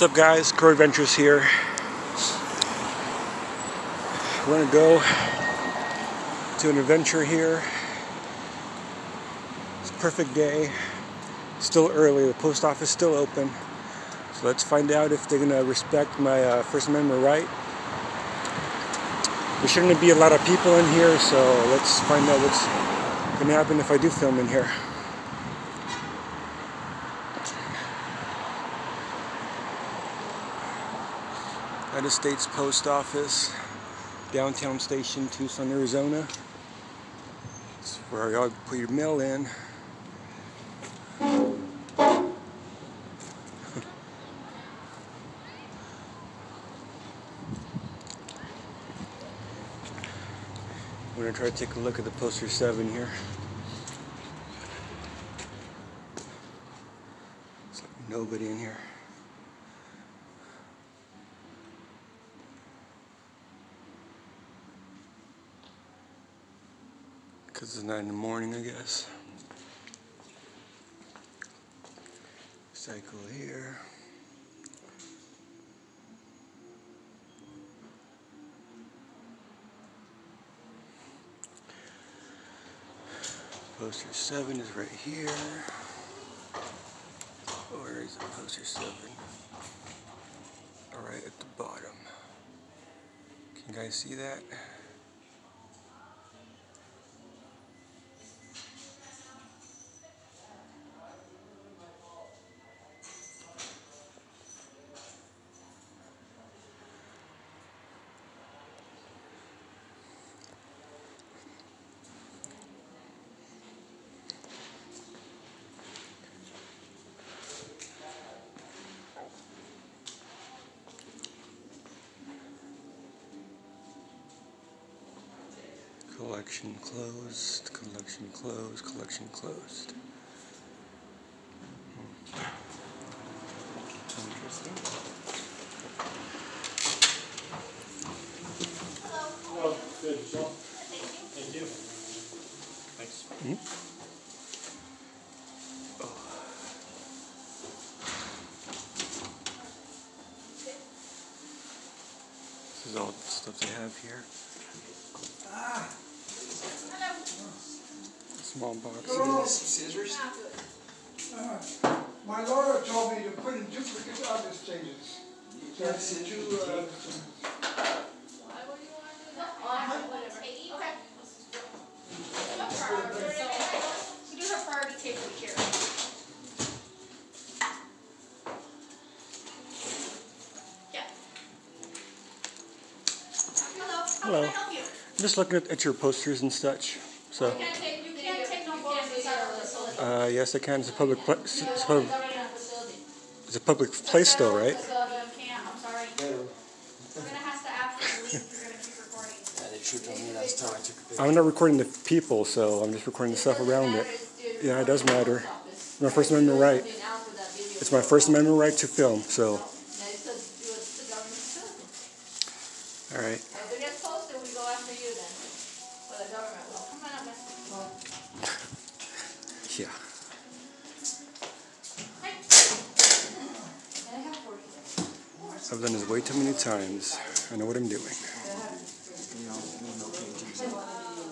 What's up guys, Crow Adventures here. We're gonna go to an adventure here. It's a perfect day. Still early, the post office is still open. So let's find out if they're gonna respect my uh, First Amendment right. There shouldn't be a lot of people in here, so let's find out what's gonna happen if I do film in here. United States Post Office, downtown station, Tucson, Arizona. It's where y'all put your mail in. We're gonna try to take a look at the poster 7 here. There's like nobody in here. Because it's 9 in the morning, I guess. Cycle here. Poster 7 is right here. Oh, Where is it? Poster 7. Alright at the bottom. Can you guys see that? Collection closed, collection closed, collection closed. Hmm. Interesting. Oh, good, Michelle. Thank you. Thanks. Hmm? This is all the stuff they have here. Small boxes. Scissors? Uh, My lawyer told me to put in duplicate office changes. You got That's the scissors? two, uh, We do have priority table here. Yeah. Hello, how can Hello. I help you? I'm just looking at, at your posters and such. So, You can't take, you can't take no photos inside our facility. uh, yes, I can. It's a public, pla- it's, it's a public, it's a public place, though, right? Federal facility, can't, I'm sorry. Better. We're gonna have to ask you to leave, if you're gonna keep recording. Yeah, they tripped on me last time I took a picture. I'm not recording the people, so I'm just recording the stuff around it. Yeah, it does matter. My First Amendment right. It's my First Amendment right to film, so, all right. Yeah. I have done this way too many times. I know what I'm doing.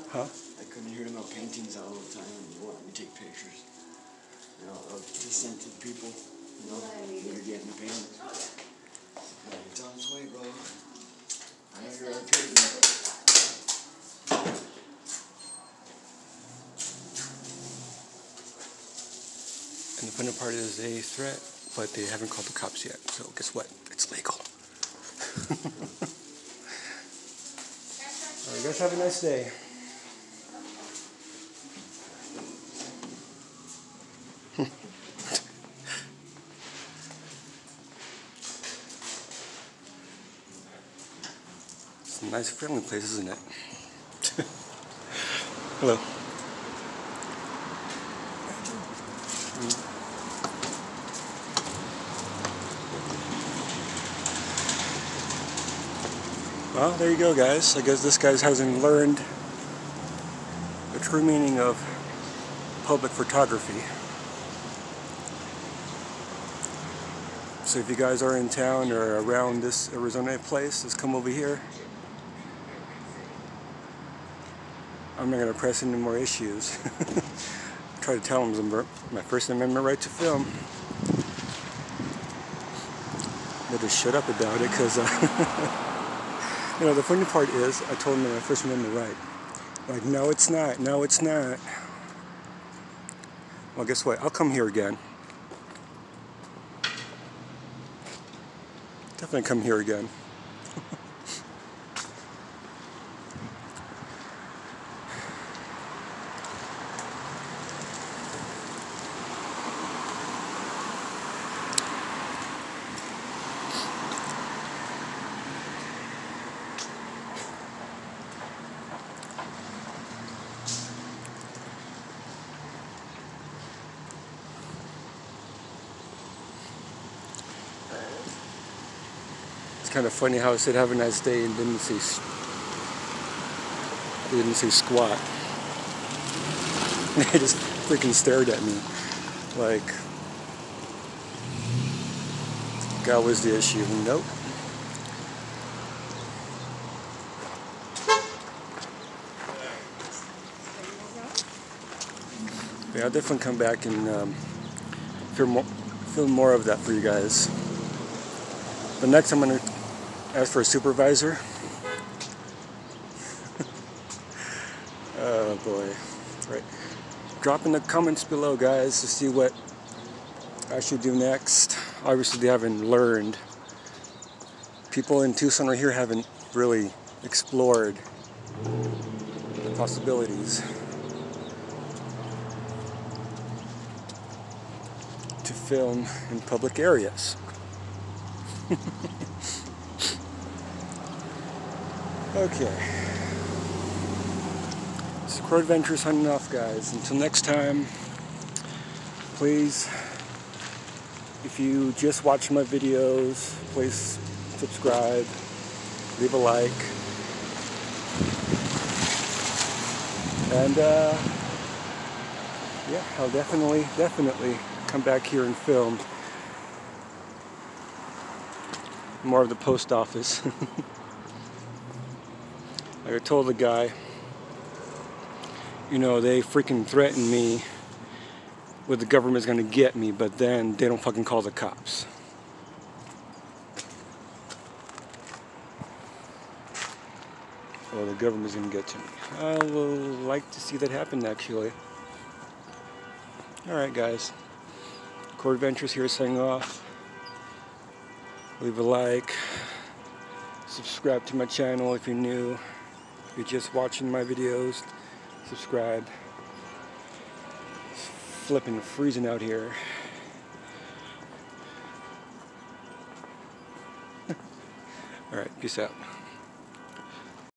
Huh? I couldn't hear no paintings all the time. You want me to take pictures. You know, to the people, you know, you're getting the paint. Yeah, it's on its way, bro. I know you're okay. And the funny part is they threat, but they haven't called the cops yet. So guess what? It's legal. All right, you guys have a nice day. It's a nice friendly place, isn't it? Hello. Well, there you go, guys. I guess this guy hasn't learned the true meaning of public photography. So if you guys are in town or around this Arizona place, just come over here. I'm not going to press any more issues. Try to tell them my First Amendment right to film. Just shut up about it because, uh, you know, the funny part is I told them my First Amendment right. Like, no, it's not. No, it's not. Well, guess what? I'll come here again. Definitely come here again. It's kind of funny how I said have a nice day and didn't say didn't say squat. They just freaking stared at me like that was the issue. Nope. Yeah, I'll definitely come back and um, more, film more of that for you guys. But next I'm going to as for a supervisor, oh boy, right. Drop in the comments below, guys, to see what I should do next. Obviously, they haven't learned. People in Tucson right here haven't really explored the possibilities to film in public areas. Okay. It's Crow Adventures hunting off, guys. Until next time, please, if you just watch my videos, please subscribe, leave a like, and uh, yeah, I'll definitely, definitely come back here and film more of the post office. Like I told the guy, you know, they freaking threaten me with the government's gonna get me, but then they don't fucking call the cops. Well, the government's gonna get to me. I would like to see that happen, actually. Alright, guys. Crow Adventures here signing off. Leave a like. Subscribe to my channel if you're new you're just watching my videos, subscribe. It's flipping freezing out here. Alright, peace out.